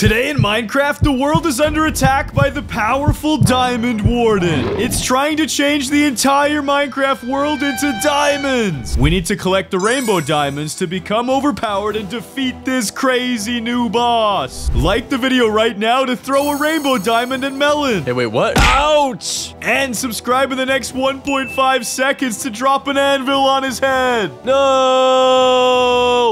Today in Minecraft, the world is under attack by the powerful Diamond Warden. It's trying to change the entire Minecraft world into diamonds. We need to collect the rainbow diamonds to become overpowered and defeat this crazy new boss. Like the video right now to throw a rainbow diamond at Melon. Hey, wait, what? Ouch! And subscribe in the next 1.5 seconds to drop an anvil on his head. No!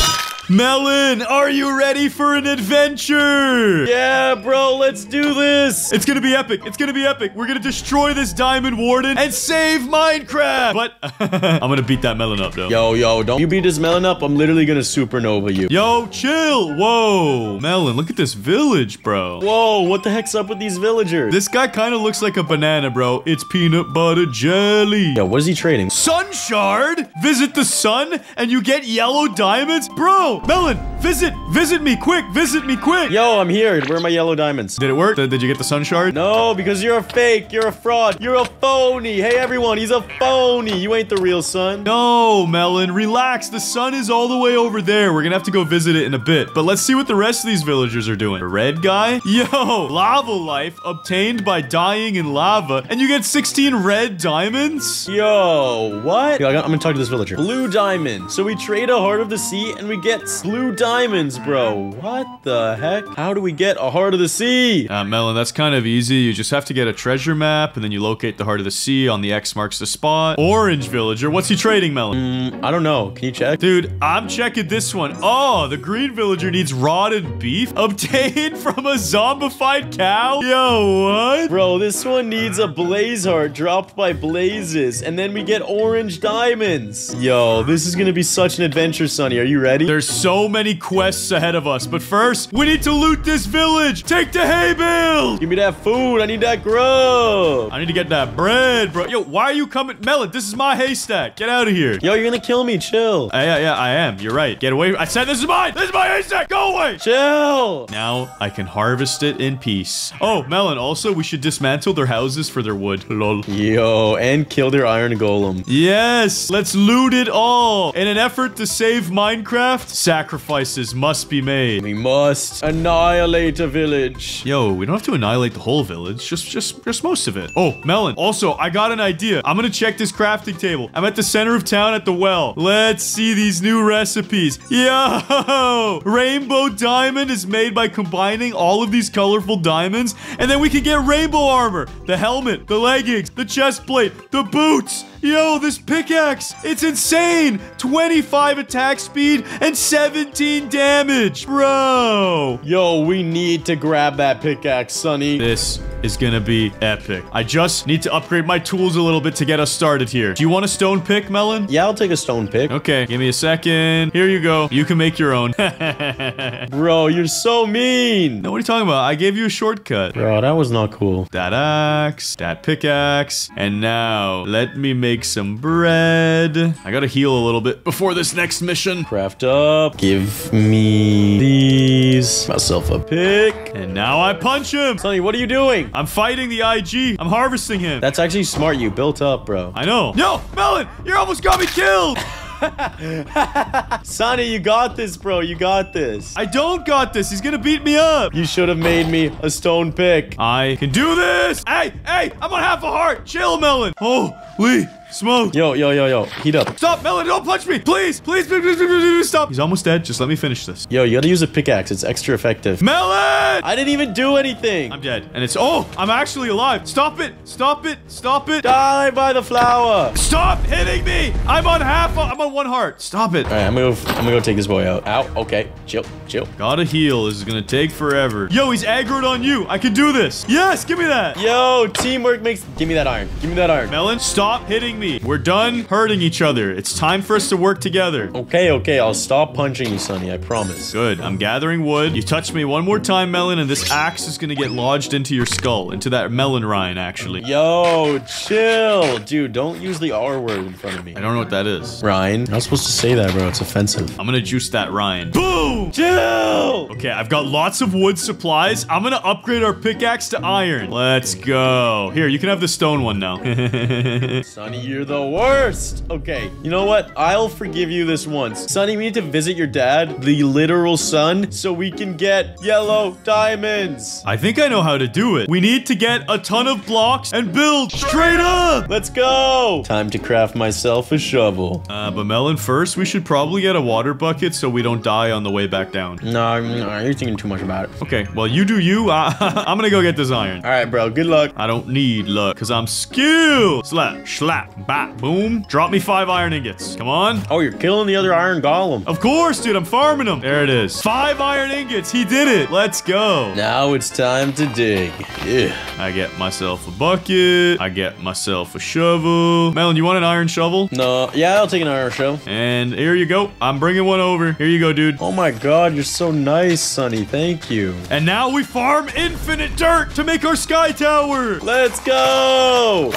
Melon, are you ready for an adventure? Yeah, bro, let's do this. It's gonna be epic. It's gonna be epic. We're gonna destroy this diamond warden and save Minecraft. But I'm gonna beat that melon up though. Yo, yo, don't you beat this melon up. I'm literally gonna supernova you. Yo, chill. Whoa. Melon, look at this village, bro. Whoa, what the heck's up with these villagers? This guy kind of looks like a banana, bro. It's peanut butter jelly. Yo, what is he trading? Sun shard? Visit the sun and you get yellow diamonds? Bro, Melon, visit, visit me quick, visit me quick. Yo, I'm here. Where are my yellow diamonds? Did it work? Did, did you get the sun shard? No, because you're a fake. You're a fraud. You're a phony. Hey, everyone, he's a phony. You ain't the real sun. No, Melon, relax. The sun is all the way over there. We're gonna have to go visit it in a bit. But let's see what the rest of these villagers are doing. The red guy? Yo, lava life obtained by dying in lava. And you get 16 red diamonds? Yo, what? Yo, I'm gonna talk to this villager. Blue diamond. So we trade a heart of the sea and we get blue diamonds, bro. What the heck? How do we get a heart of the sea? Uh, Melon, that's kind of easy. You just have to get a treasure map, and then you locate the heart of the sea on the X marks the spot. Orange villager. What's he trading, Melon? Mm, I don't know. Can you check? Dude, I'm checking this one. Oh, the green villager needs rotted beef obtained from a zombified cow? Yo, what? Bro, this one needs a blaze heart dropped by blazes, and then we get orange diamonds. Yo, this is gonna be such an adventure, Sunny. Are you ready? There's so many quests ahead of us, but first, we need to loot this village. Take the hay bale. Give me that food. I need that grub. I need to get that bread, bro. Yo, why are you coming? Melon, this is my haystack. Get out of here. Yo, you're gonna kill me. Chill. Uh, yeah, yeah, I am. You're right. Get away. I said this is mine. This is my haystack. Go away. Chill. Now I can harvest it in peace. Oh, Melon, also, we should dismantle their houses for their wood. Lol. Yo, and kill their iron golem. Yes, let's loot it all. In an effort to save Minecraft, sacrifices must be made. We must annihilate a village. Yo, we don't have to annihilate the whole village, just just just most of it. Oh, Melon. Also, I got an idea. I'm gonna check this crafting table. I'm at the center of town at the well. Let's see these new recipes. Yo! Rainbow diamond is made by combining all of these colorful diamonds, and then we can get rainbow armor, the helmet, the leggings, the chest plate, the boots. Yo, this pickaxe, it's insane! 25 attack speed and 17 damage, bro! Yo, we need to grab that pickaxe, Sunny. This is gonna be epic. I just need to upgrade my tools a little bit to get us started here. Do you want a stone pick, Melon? Yeah, I'll take a stone pick. Okay, give me a second. Here you go. You can make your own. Bro, you're so mean. No, what are you talking about? I gave you a shortcut. Bro, that was not cool. That axe, that pickaxe, and now let me make some bread. I gotta heal a little bit before this next mission. Craft up. Give me these. Myself a pick. And now I punch him. Sunny, what are you doing? I'm fighting the IG. I'm harvesting him. That's actually smart. You built up, bro. I know. Yo, Melon, you almost got me killed. Sunny, you got this, bro. You got this. I don't got this. He's gonna beat me up. You should have made me a stone pick. I can do this. Hey, hey, I'm on half a heart. Chill, Melon. Holy smoke. Yo, yo, yo, yo. Heat up. Stop, Melon. Don't punch me. Please, please, please, please, please, please, please, stop. He's almost dead. Just let me finish this. Yo, you gotta use a pickaxe. It's extra effective. Melon! I didn't even do anything. I'm dead. And it's, oh, I'm actually alive. Stop it. Stop it. Stop it. Die by the flower. Stop hitting me. I'm on half, I'm on one heart. Stop it. All right, I'm gonna go. I'm gonna go take this boy out. Ow. Okay. Chill. Chill. Gotta heal. This is gonna take forever. Yo, he's aggroed on you. I can do this. Yes, give me that. Yo, teamwork makes. Give me that iron. Give me that iron. Melon, stop hitting me. We're done hurting each other. It's time for us to work together. Okay, okay. I'll stop punching you, Sunny. I promise. Good. I'm gathering wood. You touch me one more time, Melon, and this axe is gonna get lodged into your skull, into that melon rind, actually. Yo, chill, dude. Don't use the R word in front of me. I don't know what that is. Ryan, you're not supposed to say that, bro. It's offensive. I'm gonna juice that Ryan. Boom! Chill. Okay, I've got lots of wood supplies. I'm gonna upgrade our pickaxe to iron. Let's go. Here, you can have the stone one now. Sunny, you're the worst. Okay, you know what? I'll forgive you this once. Sunny, we need to visit your dad, the literal sun, so we can get yellow diamonds. I think I know how to do it. We need to get a ton of blocks and build straight up. Let's go. Time to craft myself a shovel. Uh, but Melon, first, we should probably get a water bucket so we don't die on the way back down. No, no, you're thinking too much about it. Okay, well, you do you. Uh, I'm gonna go get this iron. All right, bro. Good luck. I don't need luck, because I'm skilled. Slap, slap, bap, boom. Drop me five iron ingots. Come on. Oh, you're killing the other iron golem. Of course, dude. I'm farming them. There it is. Five iron ingots. He did it. Let's go. Now it's time to dig. Yeah. I get myself a bucket. I get myself a shovel. Melon, you want an iron shovel? No, yeah, I'll take an iron shovel. And here you go. I'm bringing one over. Here you go, dude. Oh my god, you're so nice, Sunny. Thank you. And now we farm infinite dirt to make our sky tower. Let's go!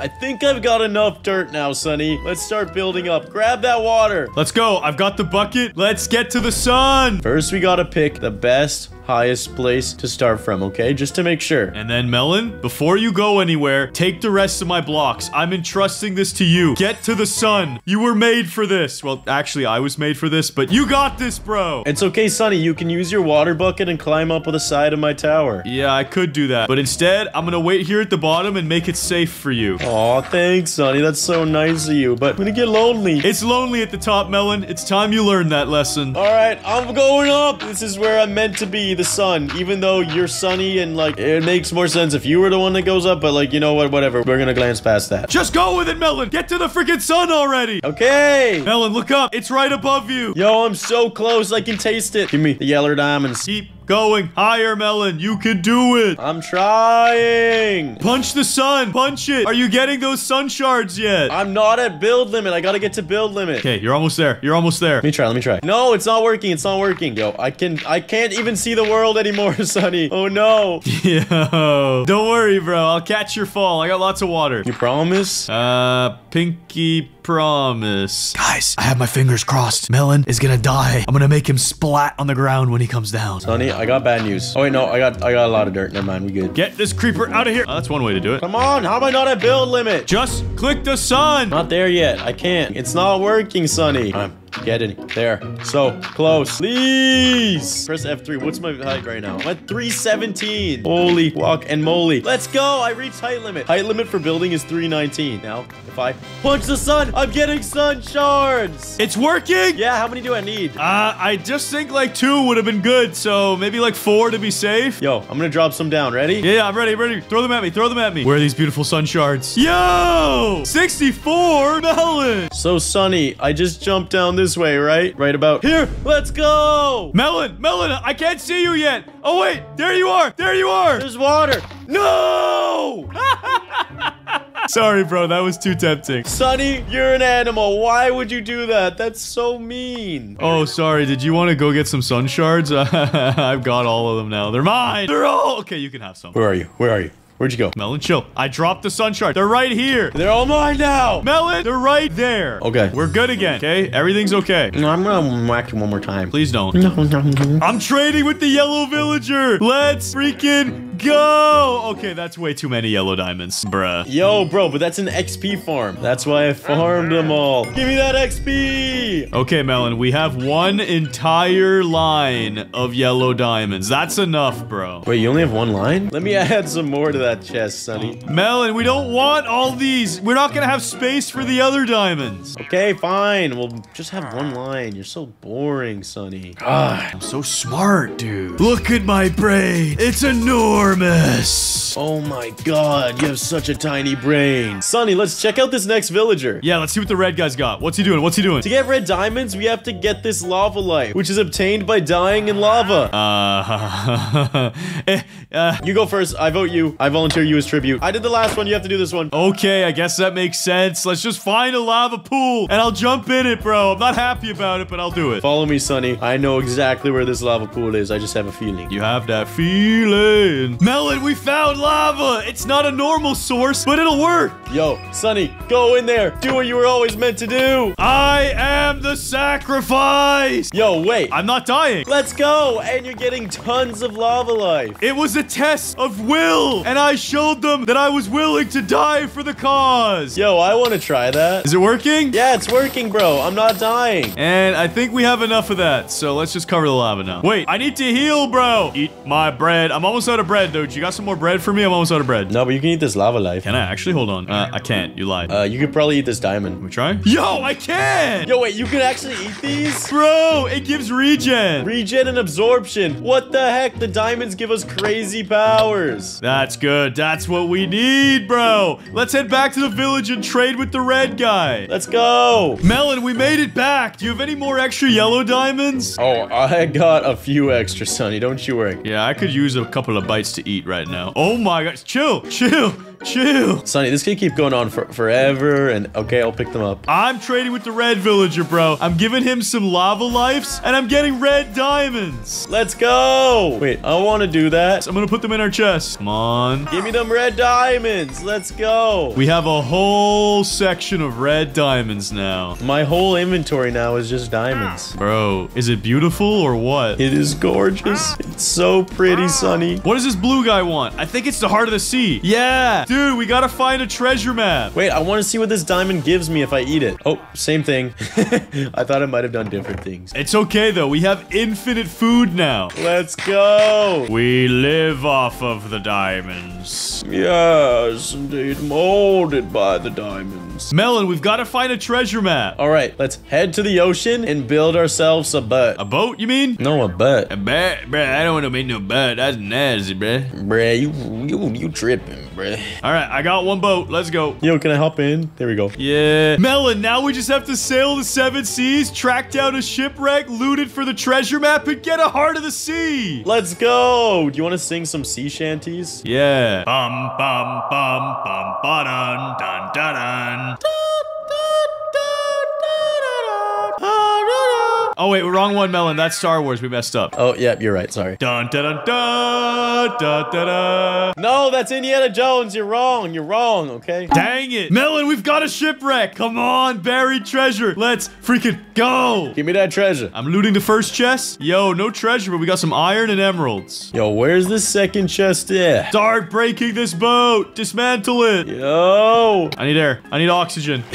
I think I've got enough dirt now, Sunny. Let's start building up. Grab that water. Let's go. I've got the bucket. Let's get to the sun. First, we gotta pick the best, highest place to start from, okay? Just to make sure. And then, Melon, before you go anywhere, take the rest of my blocks. I'm entrusting this to you. Get to the sun. You were made for this. Well, actually, I was made for this, but you got this, bro. It's okay, Sunny. You can use your water bucket and climb up on the side of my tower. Yeah, I could do that. But instead, I'm gonna wait here at the bottom and make it safe for you. Aw, thanks, Sunny. That's so nice of you. But I'm gonna get lonely. It's lonely at the top, Melon. It's time you learn that lesson. All right, I'm going up. This is where I'm meant to be, the sun. Even though you're sunny and like it makes more sense if you were the one that goes up. But like you know what? Whatever. We're gonna glance past that. Just go with it, Melon. Get to the freaking sun already. Okay. Melon, look up. It's right above you. Yo, I'm so close. I can taste it. Give me the yellow diamonds. Keep going higher, Melon. You can do it. I'm trying. Punch the sun. Punch it. Are you getting those sun shards yet? I'm not at build limit. I gotta get to build limit. Okay, you're almost there. You're almost there. Let me try. Let me try. No, it's not working. It's not working. Yo, I can. I can't even see the world anymore, Sunny. Oh no. Yo. Don't worry, bro. I'll catch your fall. I got lots of water. You promise? Uh, pinky promise. Guys, I have my fingers crossed. Melon is gonna die. I'm gonna make him splat on the ground when he comes down. Sunny, I got bad news. Oh wait, no, I got I got a lot of dirt. Never mind, we good. Get this creeper out of here. Oh, that's one way to do it. Come on, how am I not at build limit? Just click the sun. Not there yet. I can't. It's not working, Sunny. I'm getting there. So close. Please. Press F3. What's my height right now? I'm at 317. Holy walk and moly. Let's go. I reached height limit. Height limit for building is 319. Now, if I punch the sun, I'm getting sun shards. It's working. Yeah, how many do I need? Uh, I just think like two would have been good. So maybe like four to be safe. Yo, I'm gonna drop some down. Ready? Yeah, yeah, I'm ready, ready. Throw them at me. Throw them at me. Where are these beautiful sun shards? Yo! 64 melon. So, sunny. I just jumped down this way, right? Right about here. Let's go. Melon, melon, I can't see you yet. Oh, wait. There you are. There you are. There's water. No! Sorry, bro. That was too tempting. Sunny, you're an animal. Why would you do that? That's so mean. Oh, sorry. Did you want to go get some sun shards? I've got all of them now. They're mine. They're all... Okay, you can have some. Where are you? Where are you? Where'd you go? Melon, chill. I dropped the sun shard. They're right here. They're all mine now. Melon, they're right there. Okay. We're good again, okay? Everything's okay. No, I'm gonna whack you one more time. Please don't. No, no, no. I'm trading with the yellow villager. Let's freaking go. Okay, that's way too many yellow diamonds, bruh. Yo, bro, but that's an XP farm. That's why I farmed them all. Give me that XP. Okay, Melon, we have one entire line of yellow diamonds. That's enough, bro. Wait, you only have one line? Let me add some more to that chest, Sunny. Melon, we don't want all these. We're not gonna have space for the other diamonds. Okay, fine. We'll just have one line. You're so boring, Sunny. God, I'm so smart, dude. Look at my brain. It's enormous. Oh my god, you have such a tiny brain. Sunny, let's check out this next villager. Yeah, let's see what the red guy's got. What's he doing? What's he doing? To get red diamonds, we have to get this lava light, which is obtained by dying in lava. Uh, eh, uh, You go first. I vote you. I volunteer you as tribute. I did the last one. You have to do this one. okay, I guess that makes sense. Let's just find a lava pool and I'll jump in it, bro. I'm not happy about it, but I'll do it. Follow me, Sunny. I know exactly where this lava pool is. I just have a feeling. You have that feeling. Melon, we found lava. It's not a normal source, but it'll work. Yo, Sunny, go in there. Do what you were always meant to do. I am the sacrifice. Yo, wait. I'm not dying. Let's go. And you're getting tons of lava life. It was a test of will, and I showed them that I was willing to die for the cause. Yo, I want to try that. Is it working? Yeah, it's working, bro. I'm not dying. And I think we have enough of that, so let's just cover the lava now. Wait, I need to heal, bro. Eat my bread. I'm almost out of bread, dude. You got some more bread for me? I'm almost out of bread. No, but you can eat this lava life. Can I actually? Hold on. Uh, I can't. You lied. Uh, you could probably eat this diamond. Let me try. Yo, I can! Yo, wait, you can actually eat these? Bro, it gives regen. Regen and absorption. What the heck? The diamonds give us crazy powers. That's good. That's what we need, bro. Let's head back to the village and trade with the red guy. Let's go. Melon, we made it back. Do you have any more extra yellow diamonds? Oh, I got a few extra, Sunny. Don't you worry. Yeah, I could use a couple of bites to eat right now. Oh my gosh. Chill, chill, chill. Sunny, this could keep going on for forever, and okay, I'll pick them up. I'm trading with the red villager, bro. I'm giving him some lava lives, and I'm getting red diamonds. Let's go. Wait, I want to do that. I'm gonna put them in our chest. Come on. Give me them red diamonds. Let's go. We have a whole section of red diamonds now. My whole inventory now is just diamonds. Bro, is it beautiful or what? It is gorgeous. It's so pretty, Sunny. What does this blue guy want? I think it's the heart of the sea. Yeah. Dude, we gotta find a treasure map. Wait, I want to see what this diamond gives me if I eat it. Oh, same thing. I thought it might have done different things. It's okay though. We have infinite food now. Let's go. We live off of the diamonds. Yes, indeed, molded by the diamonds. Melon, we've got to find a treasure map. All right, let's head to the ocean and build ourselves a butt. A boat, you mean? No, a butt. A butt? Bruh, I don't want to make no butt. That's nasty, bruh. Bruh, you, you, you tripping, bruh. All right, I got one boat. Let's go. Yo, can I hop in? There we go. Yeah. Melon, now we just have to sail the seven seas, track down a shipwreck, loot it for the treasure map, and get a heart of the sea. Let's go. Do you want to sing some sea shanties? Yeah. Bum, bum, bum, bum, ba dun, dun, dun, dun. Oh. Oh, wait, wrong one, Melon. That's Star Wars. We messed up. Oh, yeah, you're right. Sorry. Dun, dun, dun, dun, dun, dun, dun. No, that's Indiana Jones. You're wrong. You're wrong, okay? Dang it. Melon, we've got a shipwreck. Come on, buried treasure. Let's freaking go. Give me that treasure. I'm looting the first chest. Yo, no treasure, but we got some iron and emeralds. Yo, where's the second chest at? Start breaking this boat. Dismantle it. Yo. I need air. I need oxygen.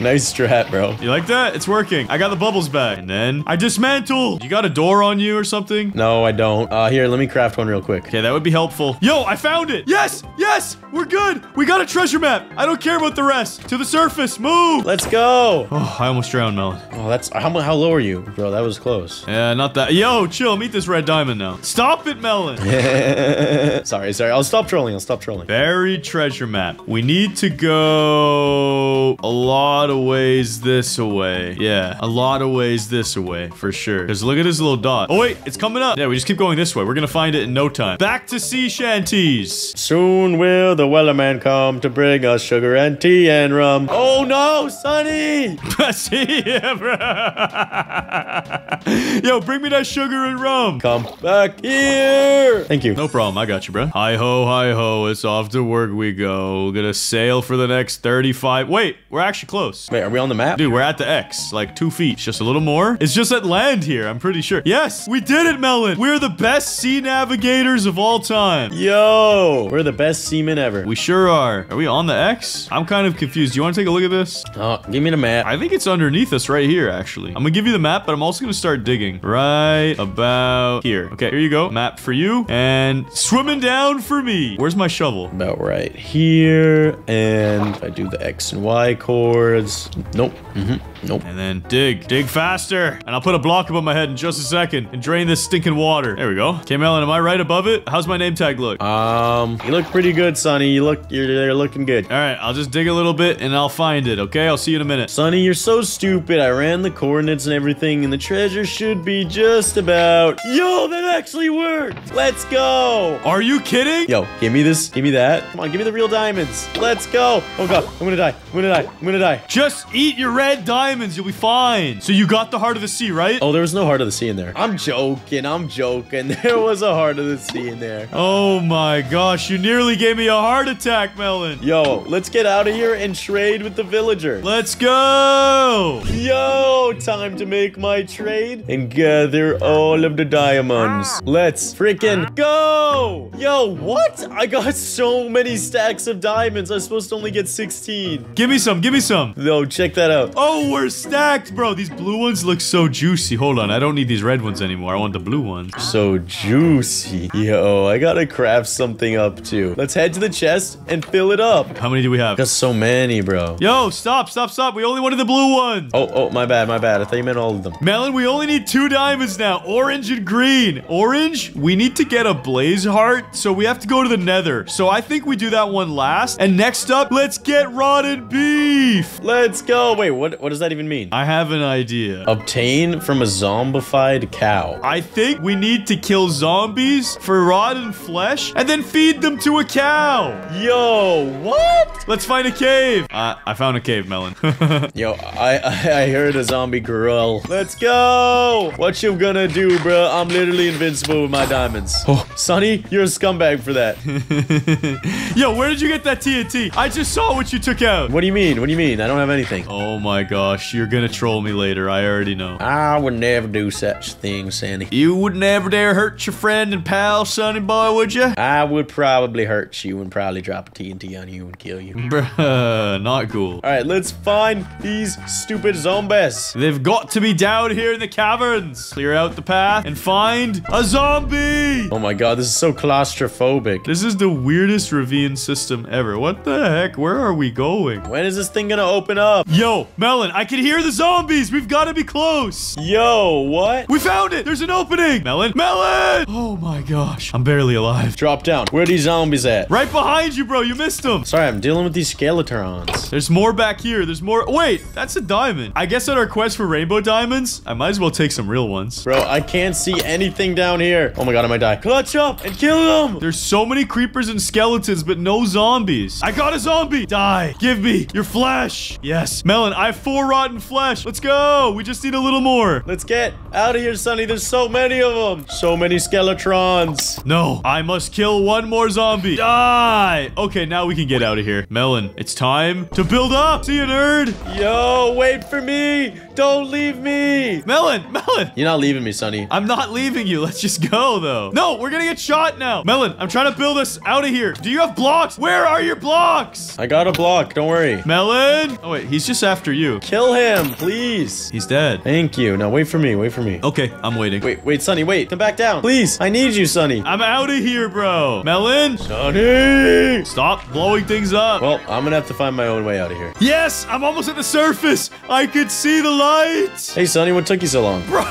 nice strat, bro. You like that? It's working. I got the bubbles back. And then I dismantled. You got a door on you or something? No, I don't. Uh, here, let me craft one real quick. Okay, that would be helpful. Yo, I found it. Yes, yes, we're good. We got a treasure map. I don't care about the rest. To the surface, move. Let's go. Oh, I almost drowned, Melon. Oh, that's how, how low are you, bro? That was close. Yeah, not that. Yo, chill. Meet this red diamond now. Stop it, Melon. sorry, sorry. I'll stop trolling. I'll stop trolling. Buried treasure map. We need to go a lot of ways this way. Yeah, a lot of ways this away for sure. Because look at this little dot. Oh, wait, it's coming up. Yeah, we just keep going this way. We're going to find it in no time. Back to sea shanties. Soon will the Wellerman come to bring us sugar and tea and rum. Oh no, Sonny! see ya, bro. Yo, bring me that sugar and rum. Come back here. Thank you. No problem. I got you, bro. Hi ho, hi ho. It's off to work we go. We're gonna sail for the next 35. Wait, we're actually close. Wait, are we on the map? Dude, we're at the X. Like two feet. Just a little more. It's just at land here. I'm pretty sure. Yes, we did it, Melon. We're the best sea navigators of all time. Yo, we're the best seamen ever. We sure are. Are we on the X? I'm kind of confused. Do you want to take a look at this? Oh, give me the map. I think it's underneath us right here, actually. I'm gonna give you the map, but I'm also gonna start digging right about here. Okay, here you go. Map for you and swimming down for me. Where's my shovel? About right here. And I do the X and Y chords. Nope. Mm-hmm. Nope. And then dig. Dig faster. And I'll put a block above my head in just a second and drain this stinking water. There we go. Okay, Melon, am I right above it? How's my name tag look? Um, you look pretty good, Sunny. You look, you're, you're looking good. All right, I'll just dig a little bit and I'll find it, okay? I'll see you in a minute. Sunny, you're so stupid. I ran the coordinates and everything, and the treasure should be just about... Yo, that actually worked! Let's go! Are you kidding? Yo, give me this. Give me that. Come on, give me the real diamonds. Let's go. Oh, God. I'm gonna die. I'm gonna die. I'm gonna die. Just eat your red diamonds. You'll be fine. So you got the heart heart of the sea, right? Oh, there was no heart of the sea in there. I'm joking. I'm joking. There was a heart of the sea in there. Oh my gosh, you nearly gave me a heart attack, Melon. Yo, let's get out of here and trade with the villager. Let's go. Yo, time to make my trade and gather all of the diamonds. Let's freaking go. Yo, what? I got so many stacks of diamonds. I'm supposed to only get 16. Give me some, give me some. No, check that out. Oh, we're stacked, bro. These blue ones look so juicy. Hold on, I don't need these red ones anymore. I want the blue ones. So juicy. Yo, I gotta craft something up too. Let's head to the chest and fill it up. How many do we have? Got so many, bro. Yo, stop, stop, stop. We only wanted the blue ones. Oh, oh, my bad, my bad. I thought you meant all of them. Melon, we only need two diamonds now. Orange and green. Orange, we need to get a blaze heart, so we have to go to the nether. So I think we do that one last. And next up, let's get rotten beef. Let's go. Wait, what, what does that even mean? I have an idea. Obtain from a zombified cow. I think we need to kill zombies for rotten flesh and then feed them to a cow. Yo, what? Let's find a cave. Uh, I found a cave, Melon. Yo, I, I I heard a zombie growl. Let's go. What you gonna do, bro? I'm literally invincible with my diamonds. Oh, Sunny, you're a scumbag for that. Yo, where did you get that TNT? I just saw what you took out. What do you mean? What do you mean? I don't have anything. Oh my gosh, you're gonna troll me later. I already know. I would never do such things, Sandy. You would never dare hurt your friend and pal, sonny boy, would you? I would probably hurt you and probably drop a TNT on you and kill you. Bruh, not cool. All right, let's find these stupid zombies. They've got to be down here in the caverns. Clear out the path and find a zombie. Oh my god, this is so claustrophobic. This is the weirdest ravine system ever. What the heck? Where are we going? When is this thing gonna open up? Yo, Melon, I can hear the zombies. We've got to be close. Yo, what? We found it. There's an opening. Melon, Melon. Oh my gosh. I'm barely alive. Drop down. Where are these zombies at? Right behind you, bro. You missed them. Sorry, I'm dealing with these skeletrons. There's more back here. There's more. Wait, that's a diamond. I guess on our quest for rainbow diamonds, I might as well take some real ones. Bro, I can't see anything down here. Oh my god, I might die. Clutch up and kill them. There's so many creepers and skeletons, but no zombies. I got a zombie. Die. Give me your flesh. Yes. Melon, I have four rotten flesh. Let's go. We just need a little more. Let's get out of here, Sunny. There's so many of them. So many skeletrons. No, I must kill one more zombie. Die. Okay, now we can get out of here. Melon, it's time to build up. See you, nerd. Yo, wait for me. Don't leave me. Melon, Melon. You're not leaving me, Sunny. I'm not leaving you. Let's just go, though. No, we're gonna get shot now. Melon, I'm trying to build us out of here. Do you have blocks? Where are your blocks? I got a block. Don't worry. Melon? Oh, wait. He's just after you. Kill him, please. He's dead. Thank you. Now wait for me. Wait for me. Okay, I'm waiting. Wait, wait, Sunny, wait. Come back down. Please. I need you, Sunny. I'm out of here, bro. Melon? Sunny! Stop blowing things up. Well, I'm gonna have to find my own way out of here. Yes, I'm almost at the surface. I could see the light. Hey, Sunny, what took you so long? Bro,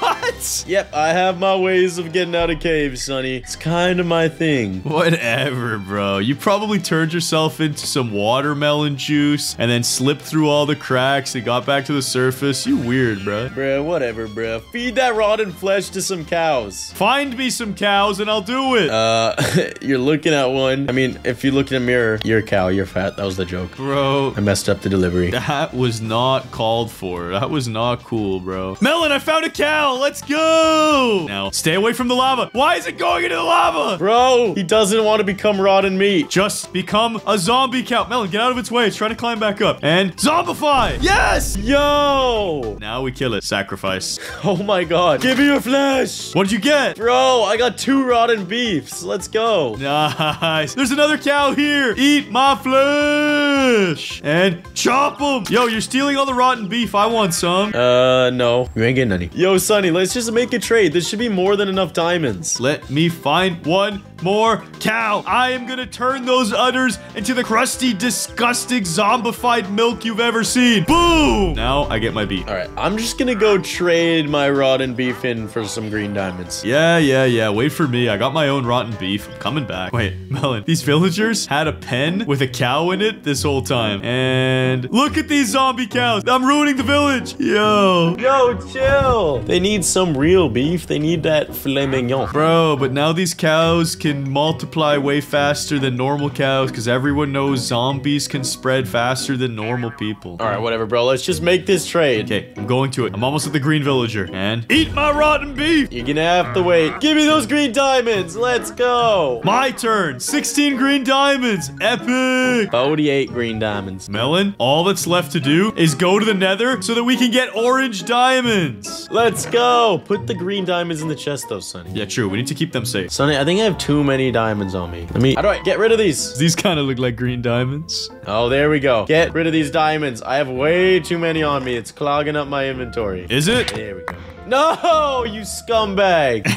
what? Yep, I have my ways of getting out of caves, Sunny. It's kind of my thing. Whatever, bro. You probably turned yourself into some watermelon juice and then slipped through all the cracks and got back to the surface. You weird, bro. Bruh, whatever, bruh. Feed that rotten flesh to some cows. Find me some cows and I'll do it. Uh, you're looking at one. I mean, if you look in a mirror, you're a cow, you're fat. That was the joke. bro, I messed up the delivery. that was not called for. That was not cool, bro. Melon, I found a cow. Let's go. Now, stay away from the lava. Why is it going into the lava? Bro, he doesn't want to become rotten meat. Just become a zombie cow. Melon, get out of its way. It's trying to climb back up. And zombify. Yes. Yo! Now we kill it. Sacrifice. Oh my god. Give me your flesh! What did you get? Bro, I got two rotten beefs. Let's go. Nice. There's another cow here. Eat my flesh. And chop them. Yo, you're stealing all the rotten beef. I want some. Uh, no. You ain't getting any. Yo, Sunny, let's just make a trade. This should be more than enough diamonds. Let me find one more cow. I am gonna turn those udders into the crusty, disgusting, zombified milk you've ever seen. Boom! Now I get my beef. All right, I'm just gonna go trade my rotten beef in for some green diamonds. Yeah, yeah, yeah. Wait for me. I got my own rotten beef. I'm coming back. Wait, Melon. These villagers had a pen with a cow in it this whole time. And look at these zombie cows. I'm ruining the village. Yo. Yo, chill. They need some some real beef. They need that filet mignon. Bro, but now these cows can multiply way faster than normal cows because everyone knows zombies can spread faster than normal people. All right, whatever, bro. Let's just make this trade. Okay, I'm going to it. I'm almost at the green villager. And eat my rotten beef! You're gonna have to wait. Give me those green diamonds. Let's go. My turn! 16 green diamonds! Epic! 48 green diamonds. Melon, all that's left to do is go to the nether so that we can get orange diamonds. Let's go. Put the green diamonds in the chest, though, Sunny. Yeah, true. We need to keep them safe. Sunny, I think I have too many diamonds on me. Let me. How do I get rid of these? These kind of look like green diamonds. Oh, there we go. Get rid of these diamonds. I have way too many on me. It's clogging up my inventory. Is it? There we go. No, you scumbag.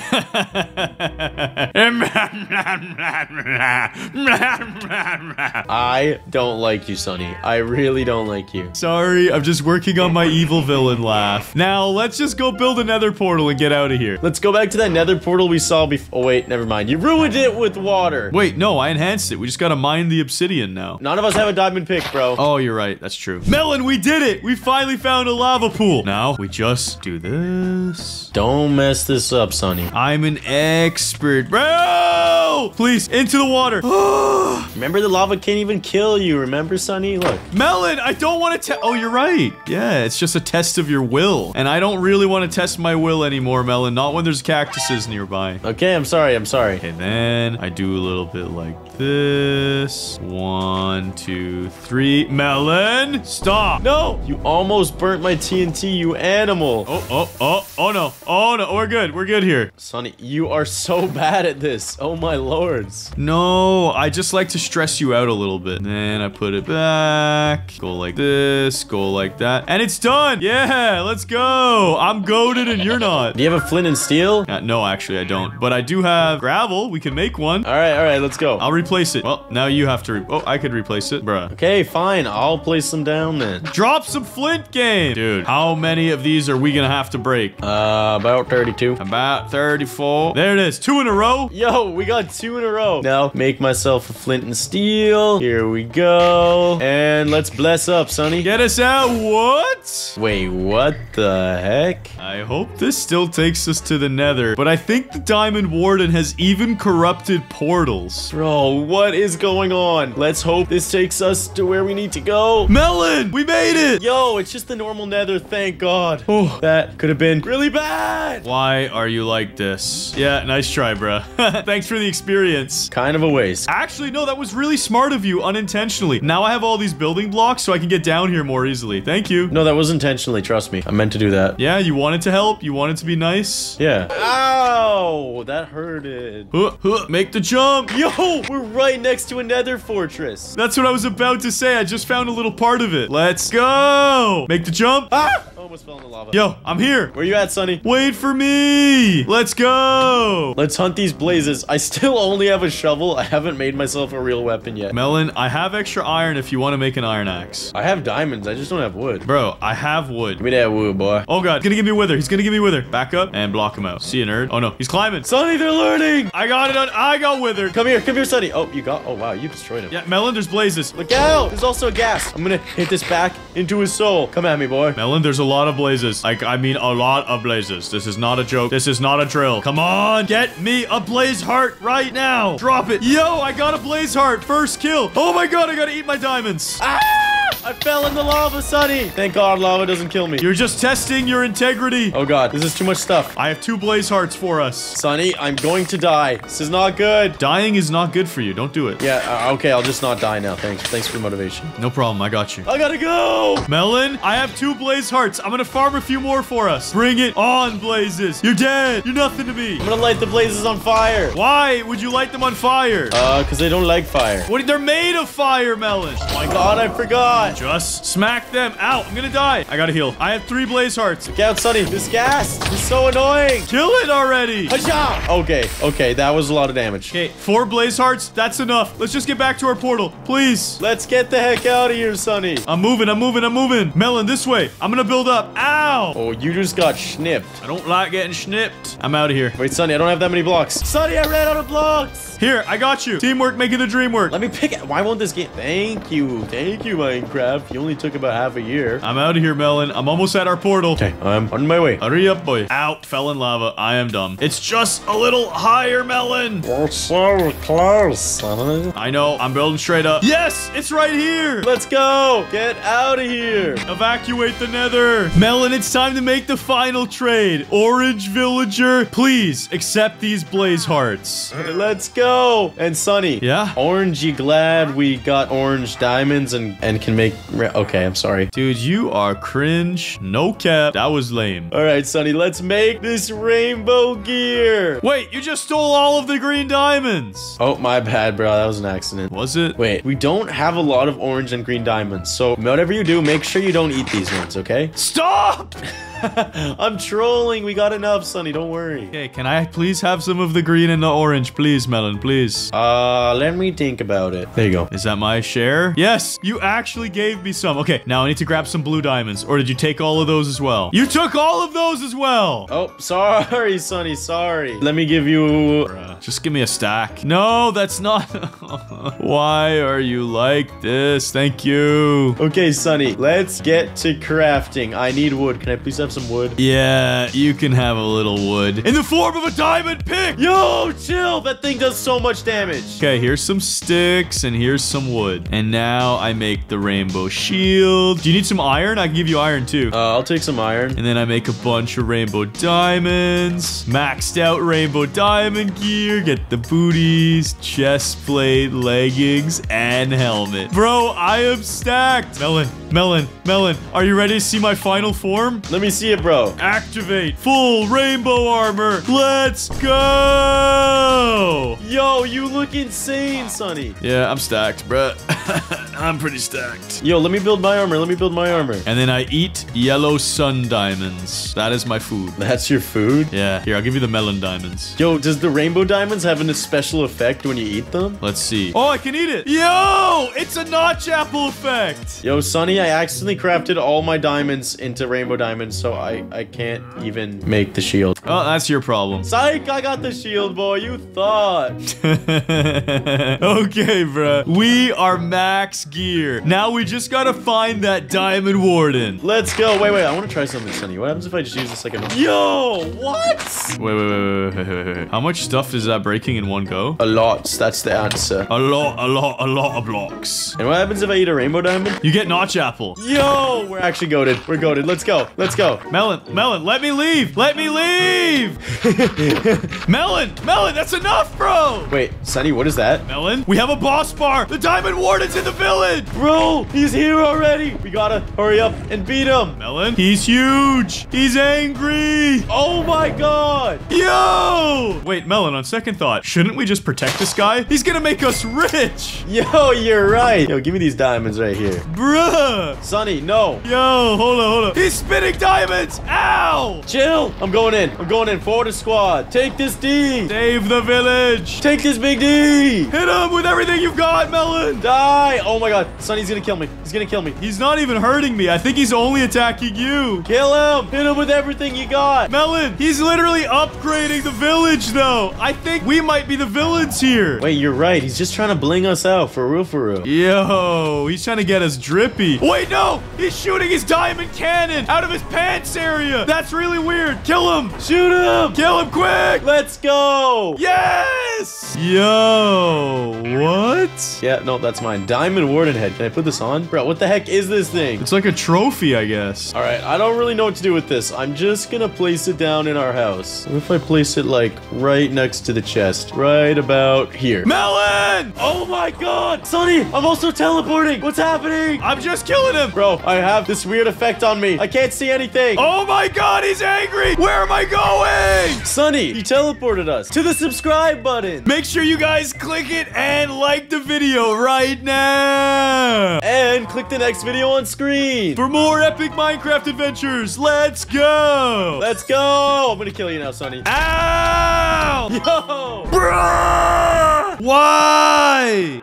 I don't like you, Sunny. I really don't like you. Sorry, I'm just working on my evil villain laugh. Now, let's just go build another portal and get out of here. Let's go back to that nether portal we saw before. Oh, wait, never mind. You ruined it with water. Wait, no, I enhanced it. We just gotta mine the obsidian now. None of us have a diamond pick, bro. Oh, you're right. That's true. Melon, we did it! We finally found a lava pool. Now, we just do this. Don't mess this up, Sunny. I'm an expert. Bro! Please, into the water. Remember the lava can't even kill you. Remember, Sunny? Look. Melon, I don't want to Oh, you're right. Yeah, it's just a test of your will. And I don't really want to test my will anymore, Melon. Not when there's cactuses nearby. Okay, I'm sorry. I'm sorry. Okay, then I do a little bit like this. One, two, three. Melon, stop. No, you almost burnt my TNT, you animal. Oh, oh, oh, oh no. Oh no, we're good. We're good here. Sunny, you are so bad at this. Oh my lords. No, I just like to stress you out a little bit. And Then I put it back. Go like this, go like that. And it's done. Yeah, let's go. I'm goaded and you're not. Do you have a flint and steel? Uh, no, actually, I don't. But I do have gravel. We can make one. All right, all right, let's go. I'll replace it. Well, now you have to. Re oh, I could replace it, bruh. Okay, fine. I'll place them down then. Drop some flint game. Dude, how many of these are we gonna have to break? Uh, about 32. About 34. There it is. Two in a row. Yo, we got two in a row. Now, make myself a flint and steel. Here we go. And let's bless up, Sunny. Get us out. What? Wait, what the heck? I hope this still takes us to the nether, but I think the Diamond Warden has even corrupted portals. Bro, what is going on? Let's hope this takes us to where we need to go. Melon, we made it. Yo, it's just the normal nether, thank God. Oh, that could have been really bad. Why are you like this? Yeah, nice try, bruh. Thanks for the experience. Kind of a waste. Actually, no, that was really smart of you, unintentionally. Now I have all these building blocks so I can get down here more easily. Thank you. No, that was intentionally, trust me. I meant to do that. Yeah, you wanted to help? You wanted to be nice? Yeah. Ow! That hurted. Huh, huh, make the jump. Yo, we're right next to a nether fortress. That's what I was about to say. I just found a little part of it. Let's go. Make the jump. Ah! Almost fell in the lava. Yo, I'm here. Where you at, Sunny? Wait for me. Let's go. Let's hunt these blazes. I still only have a shovel. I haven't made myself a real weapon yet. Melon, I have extra iron if you want to make an iron axe. I have diamonds. I just don't have wood. Bro, I have wood. Give me that wood, boy. Oh god, he's gonna give me wither. He's gonna give me wither. Back up and block him out. See you, nerd. Oh no, he's climbing. Sunny, they're learning. I got it on. I got withered. Come here, come here, Sunny. Oh, you got. Oh wow, you destroyed him. Yeah, Melon, there's blazes. Look out! There's also a gas. I'm gonna hit this back into his soul. Come at me, boy. Melon, there's a lot of blazes. Like, I mean, a lot of blazes. This is not a joke. This is not a drill. Come on, get me a blaze heart right now. Drop it. Yo, I got a blaze heart. First kill. Oh my god, I gotta eat my diamonds. Ah! I fell in the lava, Sunny. Thank God lava doesn't kill me. You're just testing your integrity. Oh God, this is too much stuff. I have two blaze hearts for us. Sunny, I'm going to die. This is not good. Dying is not good for you. Don't do it. Yeah, uh, okay, I'll just not die now. Thanks. Thanks for the motivation. No problem. I got you. I gotta go. Melon, I have two blaze hearts. I'm gonna farm a few more for us. Bring it on, blazes. You're dead. You're nothing to me. I'm gonna light the blazes on fire. Why would you light them on fire? Uh, because they don't like fire. What? They're made of fire, Melon. Oh my God, I forgot. Just smack them. Ow, I'm gonna die. I gotta heal. I have three blaze hearts. Look out, Sunny. This gas is so annoying. Kill it already. Haja! Okay, okay, that was a lot of damage. Okay, four blaze hearts. That's enough. Let's just get back to our portal, please. Let's get the heck out of here, Sunny. I'm moving, I'm moving, I'm moving. Melon, this way. I'm gonna build up. Ow! Oh, you just got snipped. I don't like getting snipped. I'm out of here. Wait, Sunny, I don't have that many blocks. Sunny, I ran out of blocks. Here, I got you. Teamwork making the dream work. Let me pick it. Why won't this game? Thank you. Thank you, Minecraft. Minecraft. You only took about half a year. I'm out of here, Melon. I'm almost at our portal. Okay, I'm on my way. Hurry up, boy. Out, fell in lava. I am dumb. It's just a little higher, Melon. You're so close, son. I know. I'm building straight up. Yes, it's right here. Let's go. Get out of here. Evacuate the nether. Melon, it's time to make the final trade. Orange villager, please accept these blaze hearts. Let's go. And Sunny. Yeah? Orange, you glad we got orange diamonds and, and can make... Okay, I'm sorry. Dude, you are cringe. No cap. That was lame. All right, Sunny, let's make this rainbow gear. Wait, you just stole all of the green diamonds. Oh, my bad, bro. That was an accident. Was it? Wait, we don't have a lot of orange and green diamonds. So whatever you do, make sure you don't eat these ones, okay? Stop! I'm trolling. We got enough, Sunny. Don't worry. Okay, can I please have some of the green and the orange, please, Melon, please? Uh, let me think about it. There you go. Is that my share? Yes, you actually gave me some. Okay, now I need to grab some blue diamonds. Or did you take all of those as well? You took all of those as well! Oh, sorry, Sunny. Sorry. Let me give you... Bruh, Just give me a stack. No, that's not... Why are you like this? Thank you. Okay, Sunny. Let's get to crafting. I need wood. Can I please have some wood? Yeah, you can have a little wood. In the form of a diamond pick! Yo, chill. That thing does so much damage. Okay, here's some sticks and here's some wood. And now I make the rainbow shield. Do you need some iron? I can give you iron too. Uh, I'll take some iron. And then I make a bunch of rainbow diamonds. Maxed out rainbow diamond gear. Get the booties, chest plate, leggings, and helmet. Bro, I am stacked. Melon, Melon, Melon, are you ready to see my final form? Let me see it, bro. Activate full rainbow armor. Let's go. Yo, you look insane, Sunny. Yeah, I'm stacked, bro. I'm pretty stacked. Yo, let me build my armor. Let me build my armor. And then I eat yellow sun diamonds. That is my food. That's your food? Yeah, here, I'll give you the melon diamonds. Yo, does the rainbow diamonds have a special effect when you eat them? Let's see. Oh, I can eat it. Yo, it's a notch apple effect. Yo, Sunny, I accidentally crafted all my diamonds into rainbow diamonds, so I, I can't even make the shield. Oh, that's your problem. Psych, I got the shield, boy. You thought. okay, bruh. We are max gear. Now we just gotta find that diamond warden. Let's go. Wait, wait. I want to try something, Sunny. What happens if I just use this like a... Yo, what? Wait, wait, wait, wait, wait, wait, wait. How much stuff is that breaking in one go? A lot. That's the answer. A lot, a lot, a lot of blocks. And what happens if I eat a rainbow diamond? You get notch apple. Yo, we're actually goaded. We're goaded. Let's go. Let's go. Melon, Melon, let me leave. Let me leave. Melon, Melon, that's enough, bro. Wait, Sunny, what is that? Melon, we have a boss bar. The diamond warden's in the village. Bro, he's here already. We gotta hurry up and beat him. Melon, he's huge. He's angry. Oh my god. Yo! Wait, Melon, on second thought, shouldn't we just protect this guy? He's gonna make us rich. Yo, you're right. Yo, give me these diamonds right here. Bruh. Sunny, no. Yo, hold on, hold on. He's spitting diamonds. Ow! Chill. I'm going in. I'm going in. Forward squad. Take this D. Save the village. Take this big D. Hit him with everything you've got, Melon. Die. Oh my god. Sunny's gonna kill me. He's gonna kill me. He's not even hurting me. I think he's only attacking you. Kill him. Hit him with everything you got. Melon, he's literally upgrading the village, though. I think we might be the villains here. Wait, you're right. He's just trying to bling us out. For real, for real. Yo, he's trying to get us drippy. Wait, no. He's shooting his diamond cannon out of his pants area. That's really weird. Kill him. Shoot him. Kill him quick. Let's go. Yes. Yo, what? Yeah, no, that's mine. Diamond Warden head. Can I put this on? Bro, what the heck is this thing? It's like a trophy, I guess. All right, I don't really know what to do with this. I'm just gonna place it down in our house. What if I place it like right next to the chest? Right about here. Melon! Oh my god! Sunny, I'm also teleporting! What's happening? I'm just killing him. Bro, I have this weird effect on me. I can't see anything. Oh my god, he's angry. Where am I going? Sunny, he teleported us to the subscribe button. Make sure you guys click it and like the video right now. And click the next video on screen. For more epic Minecraft adventures, let's go. Let's go. I'm gonna kill you now, Sunny. Ow! Yo! Bruh! Why?